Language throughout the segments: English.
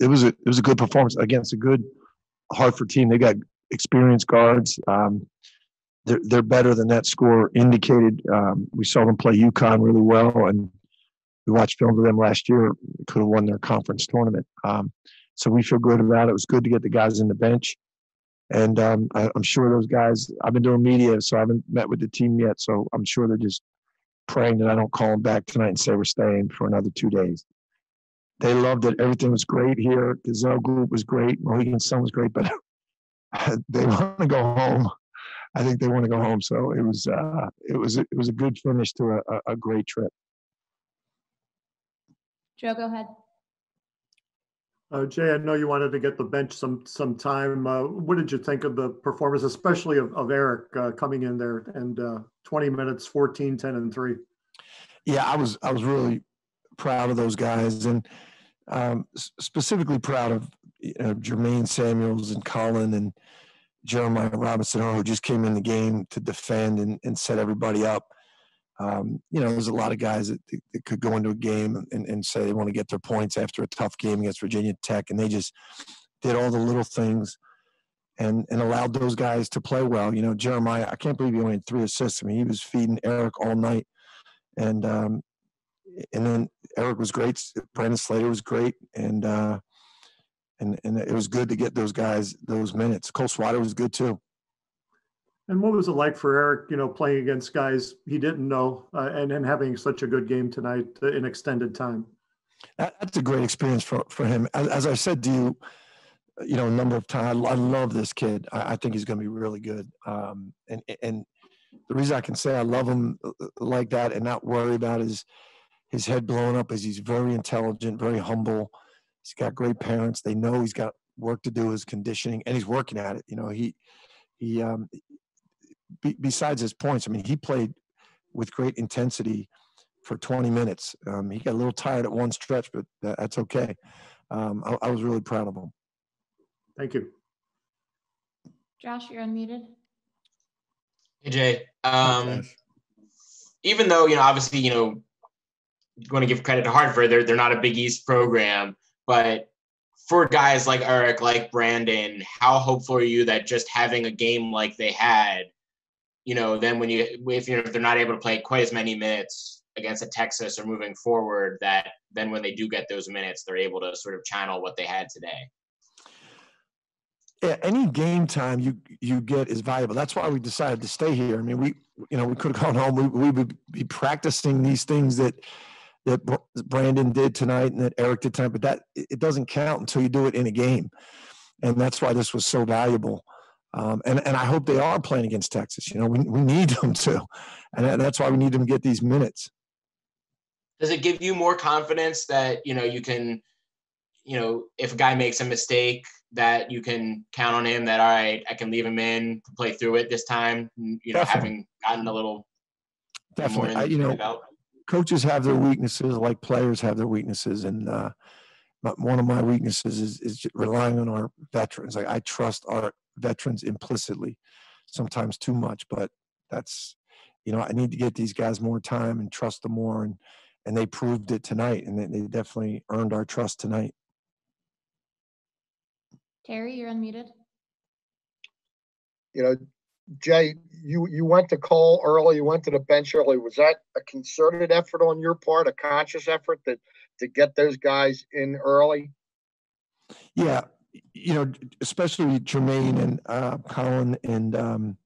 it, was a it was a good performance against a good Hartford team. They got experienced guards. Um, they're they're better than that score indicated. Um, we saw them play UConn really well, and we watched film of them last year. Could have won their conference tournament. Um, so we feel good about it. It was good to get the guys in the bench, and um, I, am sure those guys. I've been doing media, so I haven't met with the team yet. So I'm sure they're just praying that I don't call them back tonight and say we're staying for another two days. They loved it. Everything was great here. Gazelle Group was great. Mohegan Sun was great, but they want to go home. I think they want to go home. So it was uh, it was it was a good finish to a, a great trip. Joe, go ahead. Uh, Jay, I know you wanted to get the bench some some time. Uh, what did you think of the performance, especially of, of Eric uh, coming in there and uh, 20 minutes, 14, 10, and three? Yeah, I was I was really proud of those guys, and um, specifically proud of you know, Jermaine Samuels and Collin and Jeremiah Robinson, who just came in the game to defend and, and set everybody up. Um, you know, there's a lot of guys that, that could go into a game and, and say they want to get their points after a tough game against Virginia Tech, and they just did all the little things and and allowed those guys to play well. You know, Jeremiah, I can't believe he only had three assists. I mean, he was feeding Eric all night, and um, and then Eric was great. Brandon Slater was great, and uh, and and it was good to get those guys those minutes. Cole Swider was good too. And what was it like for Eric, you know, playing against guys he didn't know uh, and then having such a good game tonight in extended time? That, that's a great experience for, for him. As, as, I said to you, you know, a number of times, I love this kid. I, I think he's going to be really good. Um, and, and the reason I can say I love him uh, like that and not worry about his, his head blowing up as he's very intelligent, very humble. He's got great parents. They know he's got work to do his conditioning and he's working at it. You know, he, he, um, be, besides his points, I mean, he played with great intensity for 20 minutes. Um, he got a little tired at one stretch, but that's okay. Um, I, I, was really proud of him. Thank you. Josh, you're unmuted. Hey, Jay. Um, even though, you know, obviously, you know, want to give credit to Hartford, they're, they're not a Big East program, but for guys like Eric, like Brandon, how hopeful are you that just having a game like they had you know, then when you if you know if they're not able to play quite as many minutes against a Texas or moving forward, that then when they do get those minutes, they're able to sort of channel what they had today. Yeah, any game time you you get is valuable. That's why we decided to stay here. I mean, we you know we could have gone home. We, we would be practicing these things that that Brandon did tonight and that Eric did tonight, but that it doesn't count until you do it in a game, and that's why this was so valuable. Um, and, and I hope they are playing against Texas. You know, we, we need them to. And that's why we need them to get these minutes. Does it give you more confidence that, you know, you can, you know, if a guy makes a mistake, that you can count on him that, all right, I can leave him in play through it this time, you know, Definitely. having gotten a little. Definitely. I, you know, coaches have their weaknesses like players have their weaknesses. And, uh, one of my weaknesses is, is relying on our veterans. Like I trust our veterans implicitly, sometimes too much. But that's, you know, I need to get these guys more time and trust them more, and and they proved it tonight, and they, they definitely earned our trust tonight. Terry, you're unmuted. You know, Jay, you you went to call early. You went to the bench early. Was that a concerted effort on your part, a conscious effort that to get those guys in early? Yeah, you know, especially Jermaine and uh, Collin and um,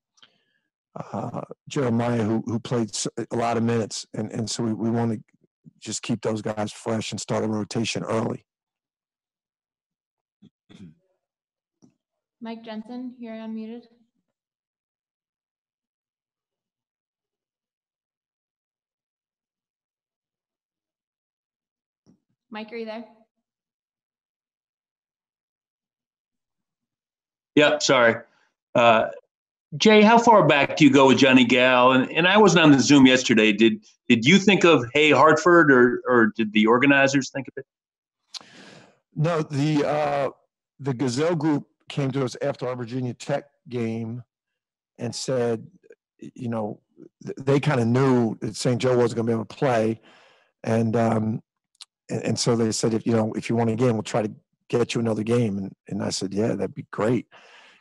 uh, Jeremiah, who who played a lot of minutes, and and so we, we want to just keep those guys fresh and start a rotation early. Mike Jensen, you're unmuted. Mike, are you there? Yeah, sorry. Uh, Jay, how far back do you go with Johnny Gal? And, and I wasn't on the Zoom yesterday. Did did you think of Hey Hartford, or or did the organizers think of it? No, the uh, the Gazelle Group came to us after our Virginia Tech game and said, you know, they kind of knew that St. Joe wasn't going to be able to play, and um, and, and so they said, if you know, if you want a game, we'll try to get you another game?" And and I said, "Yeah, that'd be great,"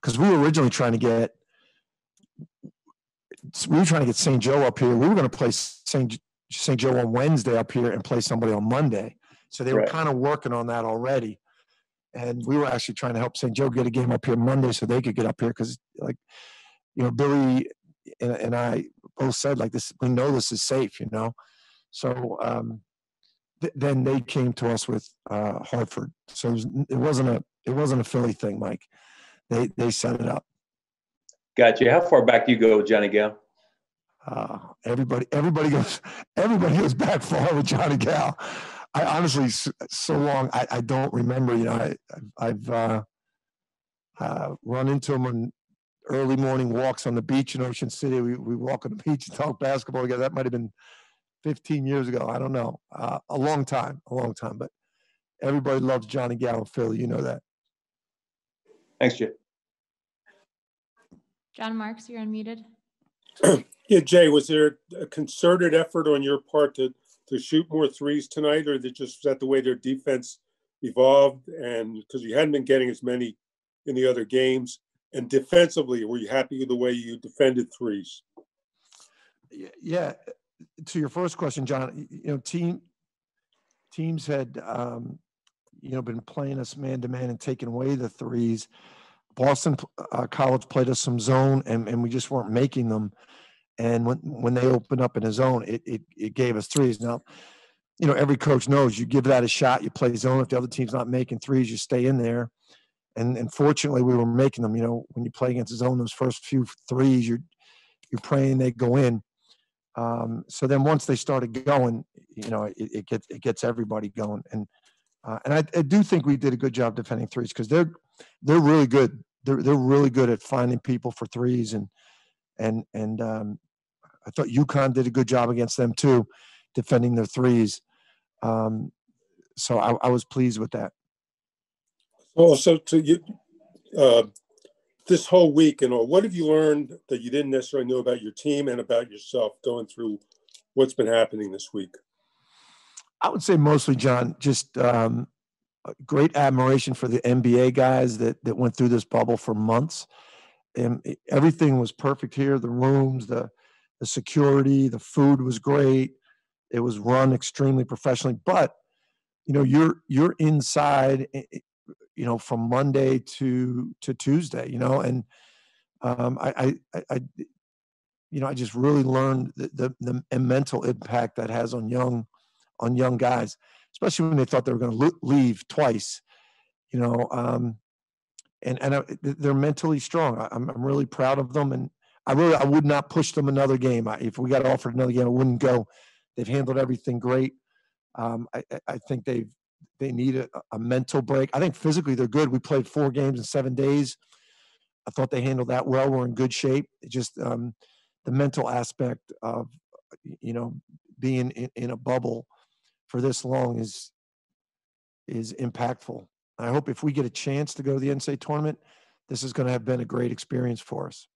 because we were originally trying to get we were trying to get St. Joe up here. We were going to play St. St. Joe on Wednesday up here and play somebody on Monday. So they were kind of working on that already. And we were actually trying to help St. Joe get a game up here Monday so they could get up here because, like, you know, Billy and, and I both said, like, this, we know this is safe, you know? So um, th- then they came to us with uh, Hartford. So it, was, it wasn't a it wasn't a Philly thing, Mike. They they set it up. Gotcha. How far back do you go with Johnny Gal? Uh, everybody, everybody goes, everybody goes back far with Johnny Gal. I honestly, so long, I, I don't remember. You know, I, I've uh, uh, run into him on early morning walks on the beach in Ocean City. We we walk on the beach and talk basketball together. That might have been 15 years ago. I don't know. Uh, a long time, a long time. But everybody loves Johnny Gal in Philly. You know that. Thanks, Jay. John Marks, you're unmuted. Yeah, Jay, was there a concerted effort on your part to, to shoot more threes tonight, or that just was that the way their defense evolved? And because you hadn't been getting as many in the other games, and defensively, were you happy with the way you defended threes? Yeah to your first question john you know team teams had um you know been playing us man to man and taking away the threes. Boston uh, college played us some zone and, and we just weren't making them. And when when they opened up in a zone it, it it gave us threes. Now you know every coach knows you give that a shot you play zone. If the other team's not making threes you stay in there. And and fortunately we were making them. You know when you play against a zone those first few threes you're you're praying they go in um, so then once they started going, you know, it, it gets it gets everybody going, and uh, and I, I do think we did a good job defending threes because they're they're really good. They're they're really good at finding people for threes, and and and um, I thought UConn did a good job against them too, defending their threes. Um, so I, I was pleased with that. Also, to you, uh, this whole week and all, what have you learned that you didn't necessarily know about your team and about yourself going through what's been happening this week? I would say mostly, John, just um, great admiration for the NBA guys that that went through this bubble for months. And everything was perfect here. The rooms, the the security, the food was great. It was run extremely professionally. But you know, you're you're inside, you know, from Monday to to Tuesday. You know, and um, I, I I you know I just really learned the the, the mental impact that has on young on young guys, especially when they thought they were going to leave twice. You know, um, and and I, they're mentally strong. I, I'm I'm really proud of them, and I really I would not push them another game. I, if we got offered another game, I wouldn't go. They've handled everything great. Um, I- I think they've they need a, a mental break. I think physically they're good. We played four games in seven days. I thought they handled that well. We're in good shape. It just um, the mental aspect of you know being in, in a bubble for this long is is impactful. I hope if we get a chance to go to the NCAA tournament, this is going to have been a great experience for us.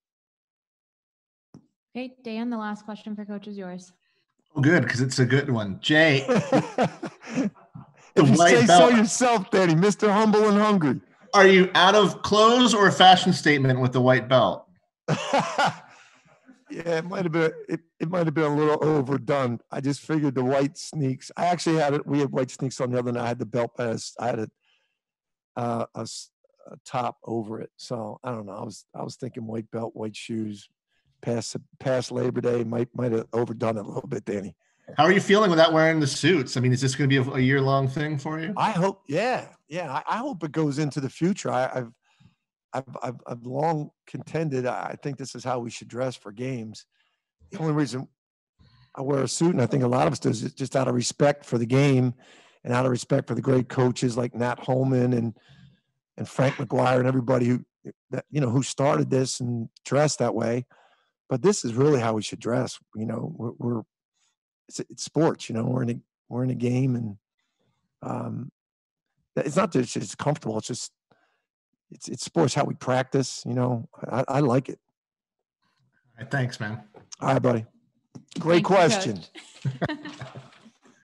Okay, Dan, the last question for coach is yours. Oh, good, because it's a good one. Jay, if you say so yourself, Danny, Mr. Humble and Hungry. are you out of clothes or a fashion statement with the white belt? yeah, it might have been it, it might have been a little overdone. I just figured the white sneaks. I actually had it. We had white sneaks on the other night. I had the belt but I had a, uh, a a top over it. So I don't know. I was I was thinking white belt, white shoes. Past past Labor Day might might have overdone it a little bit, Danny. How are you feeling without wearing the suits? I mean, is this going to be a, year long thing for you? I hope, yeah, yeah. I, I hope it goes into the future. I, I've, I've, I've, I've long contended. I I think this is how we should dress for games. The only reason I wear a suit, and I think a lot of us do, is just out of respect for the game, and out of respect for the great coaches like Nat Holman and and Frank McGuire and everybody who that you know who started this and dressed that way. But this is really how we should dress. You know, we're, we're it's, it's sports. You know, we're in a we're in a game, and um, it's not that it's just comfortable. It's just it's it's sports how we practice. You know, I, I like it. All right, thanks, man. All right, buddy. Great Thank question. Coach.